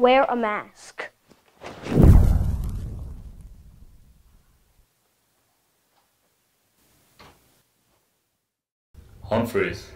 Wear a mask. Humphreys,